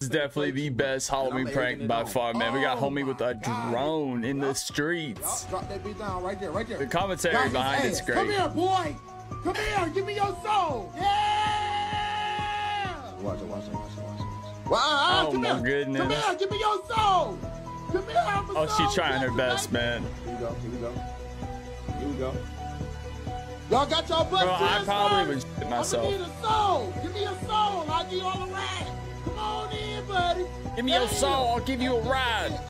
This is definitely the best Halloween prank by far, man. We got Oh homie with a drone in the streets. Drop that beat down right there, right there. The commentary behind it's ass. Come great. here, boy. Come here. Give me your soul. Yeah. Watch it, watch it, watch it, watch it. Wow, ah, Oh come my here. goodness. Come here. Give me your soul. Come here. Oh, she's trying her best, man. Here we go. Here we go. Here we go. Y'all got your butt Bro, I probably would myself. need a soul. Give me a soul. Give you all a ride. Give me your soul, I'll give you a ride.